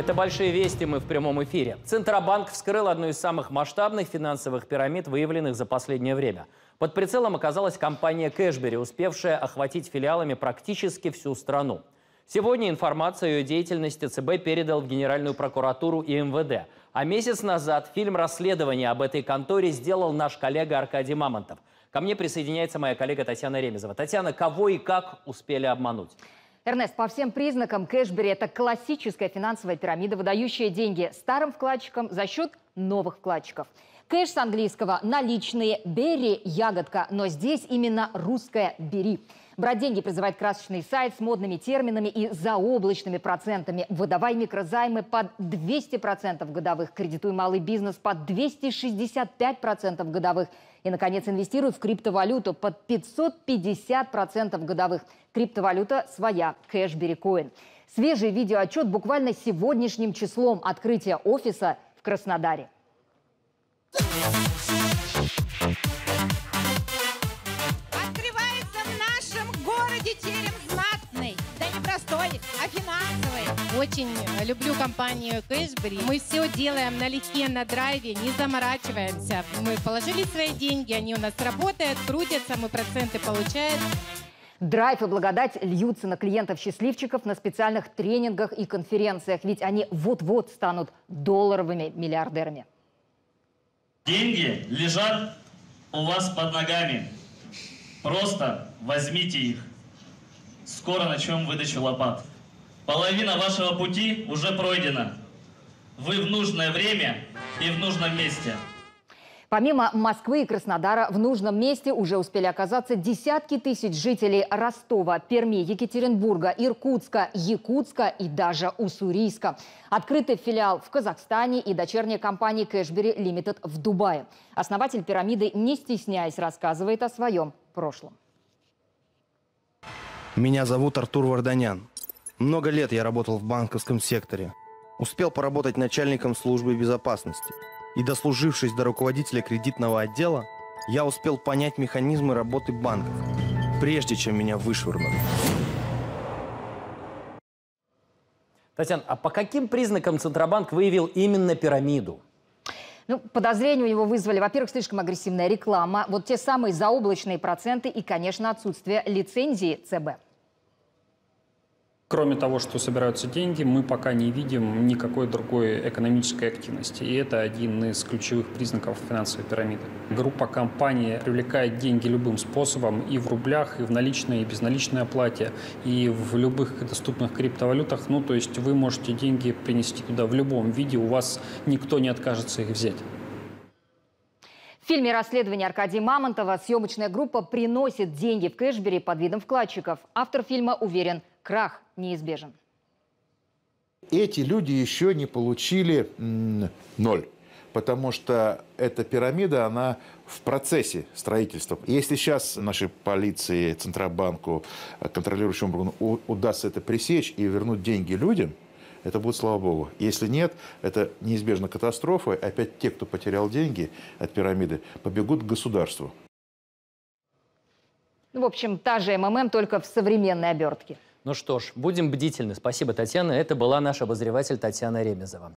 Это «Большие вести» мы в прямом эфире. Центробанк вскрыл одну из самых масштабных финансовых пирамид, выявленных за последнее время. Под прицелом оказалась компания «Кэшбери», успевшая охватить филиалами практически всю страну. Сегодня информацию о ее деятельности ЦБ передал в Генеральную прокуратуру и МВД. А месяц назад фильм расследования об этой конторе сделал наш коллега Аркадий Мамонтов. Ко мне присоединяется моя коллега Татьяна Ремезова. Татьяна, кого и как успели обмануть? Эрнест, по всем признакам Кэшбери – это классическая финансовая пирамида, выдающая деньги старым вкладчикам за счет новых вкладчиков. Кэш с английского – наличные, бери – ягодка, но здесь именно русская «бери». Брать деньги призывает красочный сайт с модными терминами и заоблачными процентами. Выдавай микрозаймы под 200% годовых, кредитуй малый бизнес под 265% годовых. И, наконец, инвестируй в криптовалюту под 550% годовых. Криптовалюта своя, Кэшбери coin. Свежий видеоотчет буквально сегодняшним числом открытия офиса в Краснодаре. Очень люблю компанию Кэшбери. Мы все делаем налегке, на драйве, не заморачиваемся. Мы положили свои деньги, они у нас работают, крутятся, мы проценты получаем. Драйв и благодать льются на клиентов-счастливчиков на специальных тренингах и конференциях, ведь они вот-вот станут долларовыми миллиардерами. Деньги лежат у вас под ногами. Просто возьмите их. Скоро начнем выдачу лопат. Половина вашего пути уже пройдена. Вы в нужное время и в нужном месте. Помимо Москвы и Краснодара, в нужном месте уже успели оказаться десятки тысяч жителей Ростова, Перми, Екатеринбурга, Иркутска, Якутска и даже Уссурийска. Открытый филиал в Казахстане и дочерняя компания Кэшбери Лимитед в Дубае. Основатель пирамиды, не стесняясь, рассказывает о своем прошлом. Меня зовут Артур Варданян. Много лет я работал в банковском секторе. Успел поработать начальником службы безопасности. И дослужившись до руководителя кредитного отдела, я успел понять механизмы работы банков, прежде чем меня вышвырнули. Татьяна, а по каким признакам Центробанк выявил именно пирамиду? Ну, подозрения у него вызвали, во-первых, слишком агрессивная реклама, вот те самые заоблачные проценты и, конечно, отсутствие лицензии ЦБ. Кроме того, что собираются деньги, мы пока не видим никакой другой экономической активности. И это один из ключевых признаков финансовой пирамиды. Группа компаний привлекает деньги любым способом и в рублях, и в наличной, и безналичной оплате, и в любых доступных криптовалютах. Ну, то есть вы можете деньги принести туда в любом виде, у вас никто не откажется их взять. В фильме «Расследование Аркадия Мамонтова» съемочная группа приносит деньги в кэшбери под видом вкладчиков. Автор фильма уверен, крах неизбежен. Эти люди еще не получили ноль потому что эта пирамида, она в процессе строительства. Если сейчас нашей полиции, Центробанку, контролирующему органу удастся это пресечь и вернуть деньги людям, это будет слава богу. Если нет, это неизбежно катастрофа. Опять те, кто потерял деньги от пирамиды, побегут к государству. Ну, в общем, та же МММ, только в современной обертке. Ну что ж, будем бдительны. Спасибо, Татьяна. Это была наш обозреватель Татьяна Ремезова.